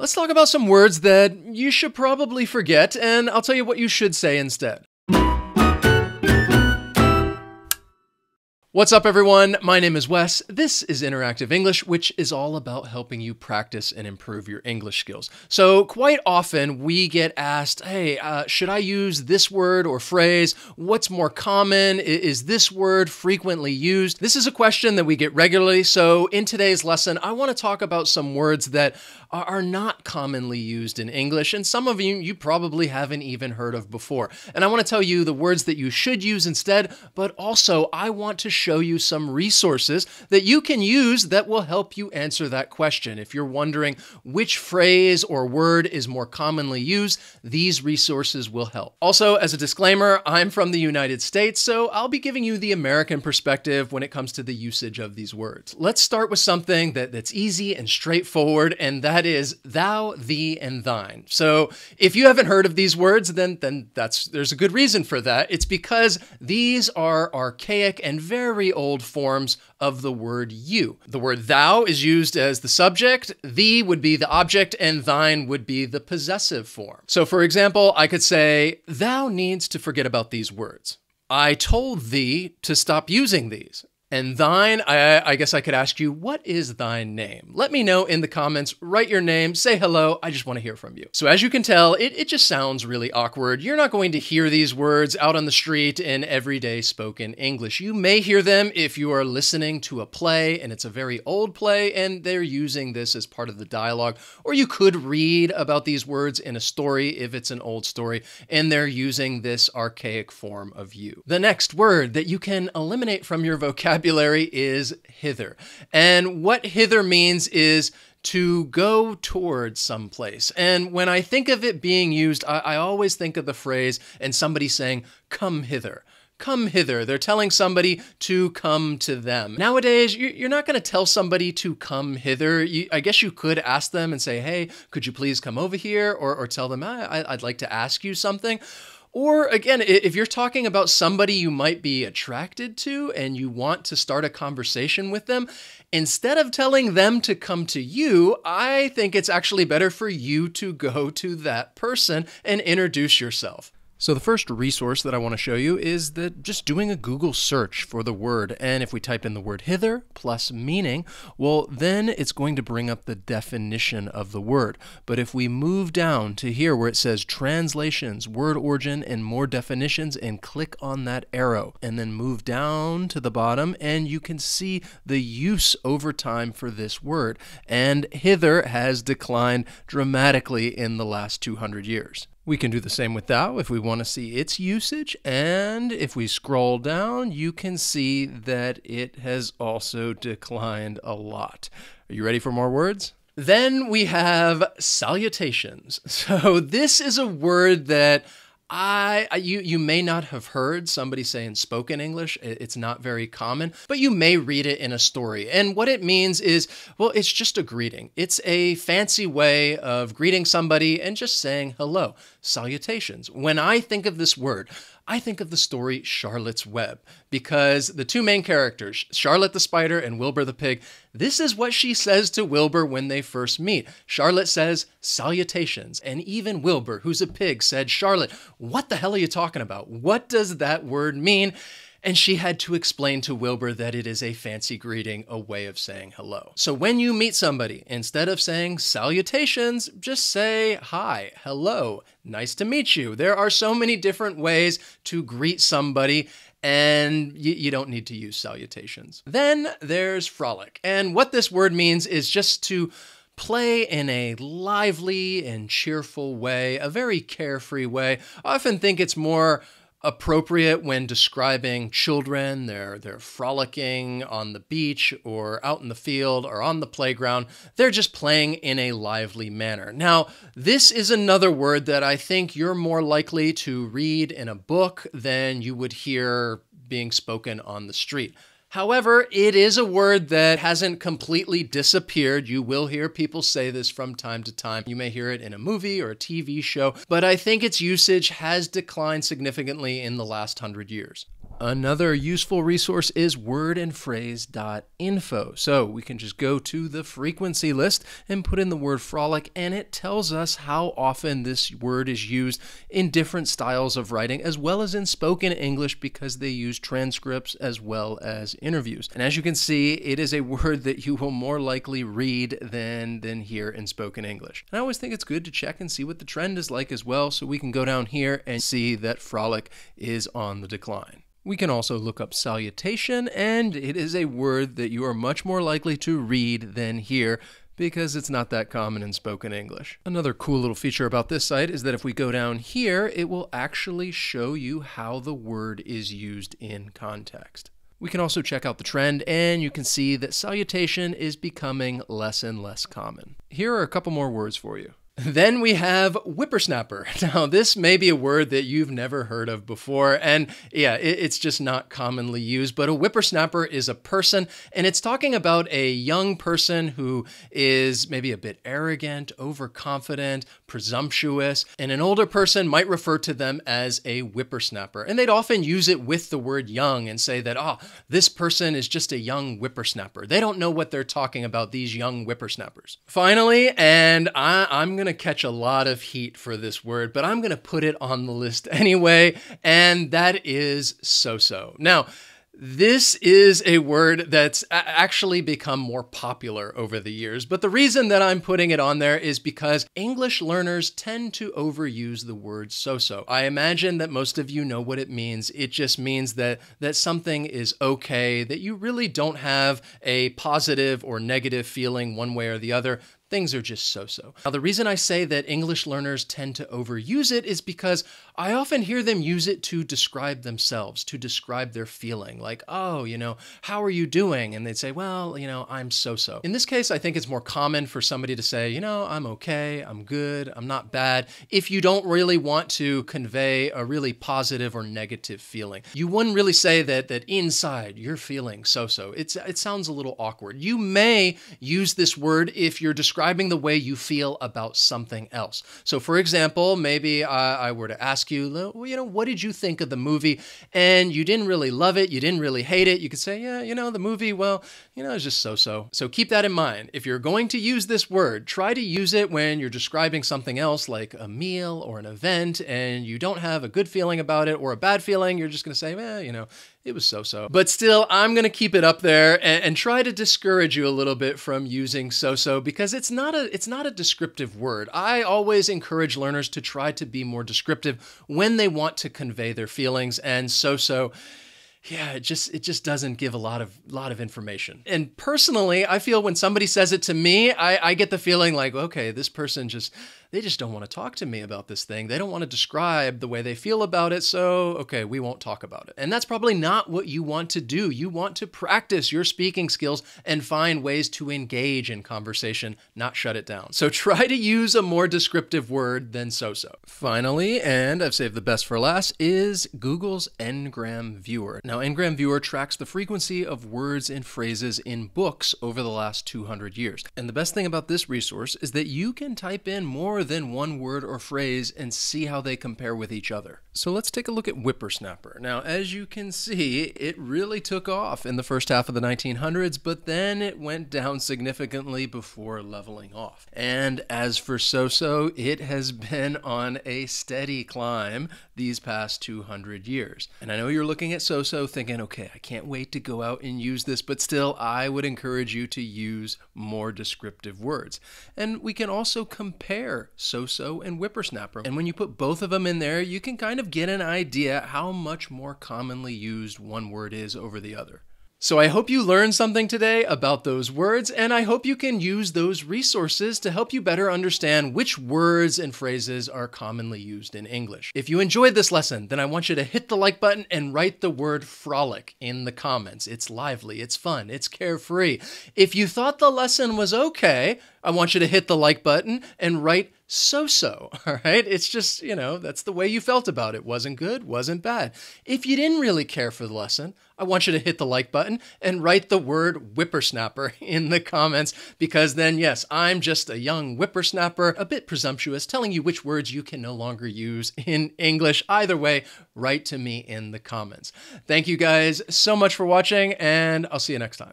Let's talk about some words that you should probably forget, and I'll tell you what you should say instead. What's up, everyone? My name is Wes. This is Interactive English, which is all about helping you practice and improve your English skills. So, quite often we get asked, hey, uh, should I use this word or phrase? What's more common? Is this word frequently used? This is a question that we get regularly. So, in today's lesson, I want to talk about some words that are not commonly used in English, and some of you you probably haven't even heard of before. And I want to tell you the words that you should use instead, but also I want to show you some resources that you can use that will help you answer that question. If you're wondering which phrase or word is more commonly used, these resources will help. Also, as a disclaimer, I'm from the United States, so I'll be giving you the American perspective when it comes to the usage of these words. Let's start with something that, that's easy and straightforward, and that is thou, thee, and thine. So if you haven't heard of these words, then then that's there's a good reason for that. It's because these are archaic and very old forms of the word you. The word thou is used as the subject, thee would be the object, and thine would be the possessive form. So for example, I could say, thou needs to forget about these words. I told thee to stop using these. And thine, I, I, guess I could ask you, what is thine name? Let me know in the comments, write your name, say hello, I just want to hear from you. So as you can tell, it, it just sounds really awkward. You're not going to hear these words out on the street in everyday spoken English. You may hear them if you are listening to a play and it's a very old play and they're using this as part of the dialogue, or you could read about these words in a story if it's an old story and they're using this archaic form of you. The next word that you can eliminate from your vocabulary vocabulary is hither. And what hither means is to go towards someplace. And when I think of it being used, I, I always think of the phrase and somebody saying, come hither come hither. They're telling somebody to come to them. Nowadays, you're not going to tell somebody to come hither. You, I guess you could ask them and say, hey, could you please come over here? Or, or tell them, I'd like to ask you something. Or again, if you're talking about somebody you might be attracted to and you want to start a conversation with them, instead of telling them to come to you, I think it's actually better for you to go to that person and introduce yourself. So the first resource that I want to show you is that just doing a Google search for the word. And if we type in the word hither plus meaning, well, then it's going to bring up the definition of the word. But if we move down to here where it says translations, word origin, and more definitions, and click on that arrow, and then move down to the bottom, and you can see the use over time for this word. And hither has declined dramatically in the last 200 years. We can do the same with thou if we want to see its usage. And if we scroll down, you can see that it has also declined a lot. Are you ready for more words? Then we have salutations. So this is a word that I, you you may not have heard somebody say in spoken English. It's not very common, but you may read it in a story. And what it means is, well, it's just a greeting. It's a fancy way of greeting somebody and just saying hello. Salutations. When I think of this word, I think of the story Charlotte's Web because the two main characters, Charlotte the spider and Wilbur the pig, this is what she says to Wilbur when they first meet. Charlotte says, Salutations. And even Wilbur, who's a pig, said, Charlotte, what the hell are you talking about? What does that word mean? And she had to explain to Wilbur that it is a fancy greeting, a way of saying hello. So when you meet somebody, instead of saying salutations, just say hi, hello, nice to meet you. There are so many different ways to greet somebody and you, you, don't need to use salutations. Then there's frolic. And what this word means is just to play in a lively and cheerful way, a very carefree way. I often think it's more appropriate when describing children. They're they're frolicking on the beach or out in the field or on the playground. They're just playing in a lively manner. Now, this is another word that I think you're more likely to read in a book than you would hear being spoken on the street. However, it is a word that hasn't completely disappeared. You will hear people say this from time to time. You may hear it in a movie or a TV show, but I think its usage has declined significantly in the last hundred years. Another useful resource is wordandphrase.info. So we can just go to the frequency list and put in the word frolic, and it tells us how often this word is used in different styles of writing, as well as in spoken English, because they use transcripts as well as interviews. And as you can see, it is a word that you will more likely read than, than hear in spoken English. And I always think it's good to check and see what the trend is like as well, so we can go down here and see that frolic is on the decline. We can also look up salutation, and it is a word that you are much more likely to read than hear because it's not that common in spoken English. Another cool little feature about this site is that if we go down here, it will actually show you how the word is used in context. We can also check out the trend, and you can see that salutation is becoming less and less common. Here are a couple more words for you. Then we have whippersnapper. Now, this may be a word that you've never heard of before, and yeah, it's just not commonly used, but a whippersnapper is a person, and it's talking about a young person who is maybe a bit arrogant, overconfident, presumptuous, and an older person might refer to them as a whippersnapper. And they'd often use it with the word young and say that, oh, this person is just a young whippersnapper. They don't know what they're talking about, these young whippersnappers. Finally, and I, I'm going to catch a lot of heat for this word, but I'm going to put it on the list anyway, and that is so so. Now, this is a word that's actually become more popular over the years, but the reason that I'm putting it on there is because English learners tend to overuse the word so-so. I imagine that most of you know what it means. It just means that that something is okay, that you really don't have a positive or negative feeling one way or the other things are just so so. Now, the reason I say that English learners tend to overuse it is because I often hear them use it to describe themselves, to describe their feeling, like, oh, you know, how are you doing? And they'd say, well, you know, I'm so so. In this case, I think it's more common for somebody to say, you know, I'm okay, I'm good, I'm not bad, if you don't really want to convey a really positive or negative feeling. You wouldn't really say that that inside you're feeling so so. It's it sounds a little awkward. You may use this word if you're describing the way you feel about something else. So, for example, maybe I, I were to ask you, well, you know, what did you think of the movie? And you didn't really love it, you didn't really hate it. You could say, yeah, you know, the movie, well, you know, it's just so so. So keep that in mind. If you're going to use this word, try to use it when you're describing something else like a meal or an event and you don't have a good feeling about it or a bad feeling. You're just going to say, well, you know, it was so so. But still, I'm to keep it up there and, and, try to discourage you a little bit from using so so because it's not a it's not a descriptive word. I always encourage learners to try to be more descriptive when they want to convey their feelings and so so yeah, it just it just doesn't give a lot of lot of information. And personally, I feel when somebody says it to me, I, I get the feeling like, okay, this person just they just don't want to talk to me about this thing. They don't want to describe the way they feel about it. So, okay, we won't talk about it. And that's probably not what you want to do. You want to practice your speaking skills and find ways to engage in conversation, not shut it down. So, try to use a more descriptive word than so so. Finally, and I've saved the best for last, is Google's Ngram Viewer. Now, Ngram Viewer tracks the frequency of words and phrases in books over the last 200 years. And the best thing about this resource is that you can type in more more than one word or phrase and see how they compare with each other. So let's take a look at whippersnapper. Now, as you can see, it really took off in the first half of the 1900s, but then it went down significantly before leveling off. And as for so-so, it has been on a steady climb these past 200 years. And I know you're looking at so-so thinking, okay, I can't wait to go out and use this, but still, I would encourage you to use more descriptive words. And we can also compare so-so and whippersnapper. And when you put both of them in there, you can kind of get an idea how much more commonly used one word is over the other. So I hope you learned something today about those words, and I hope you can use those resources to help you better understand which words and phrases are commonly used in English. If you enjoyed this lesson, then I want you to hit the like button and write the word frolic in the comments. It's lively, it's fun, it's carefree. If you thought the lesson was okay, I want you to hit the like button and write so so, all right? It's just, you know, that's the way you felt about it. Wasn't good, wasn't bad. If you didn't really care for the lesson, I want you to hit the like button and write the word whippersnapper in the comments because then, yes, I'm just a young whippersnapper, a bit presumptuous, telling you which words you can no longer use in English. Either way, write to me in the comments. Thank you guys so much for watching, and I'll see you next time.